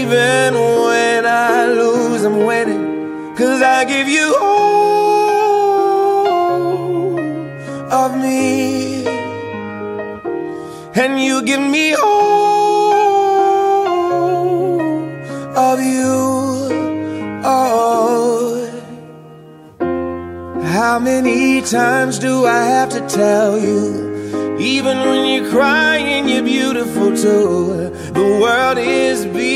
Even when I lose I'm winning. Cause I give you all of me. And you give me all of you. Oh. How many times do I have to tell you? Even when you're crying you're beautiful too. The world is beating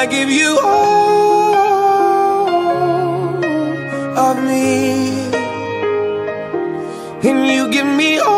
I give you all of me. And you give me all